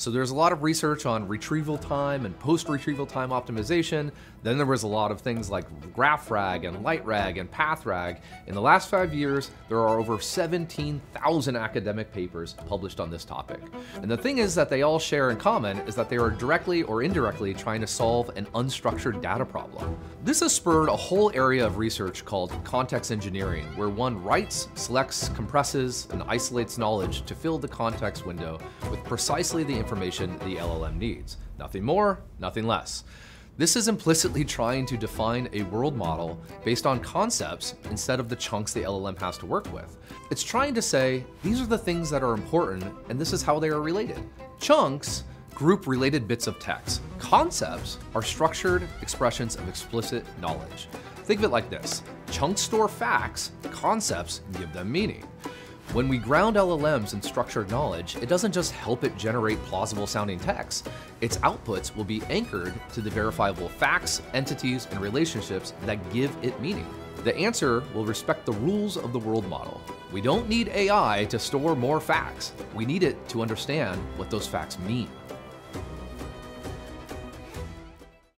So there's a lot of research on retrieval time and post-retrieval time optimization. Then there was a lot of things like GraphRag and LightRAG and PathRag. In the last five years, there are over 17,000 academic papers published on this topic. And the thing is that they all share in common is that they are directly or indirectly trying to solve an unstructured data problem. This has spurred a whole area of research called context engineering, where one writes, selects, compresses, and isolates knowledge to fill the context window with precisely the information the LLM needs. Nothing more, nothing less. This is implicitly trying to define a world model based on concepts instead of the chunks the LLM has to work with. It's trying to say, these are the things that are important, and this is how they are related. Chunks group related bits of text. Concepts are structured expressions of explicit knowledge. Think of it like this. Chunks store facts, concepts give them meaning. When we ground LLMs in structured knowledge, it doesn't just help it generate plausible sounding text. Its outputs will be anchored to the verifiable facts, entities, and relationships that give it meaning. The answer will respect the rules of the world model. We don't need AI to store more facts. We need it to understand what those facts mean.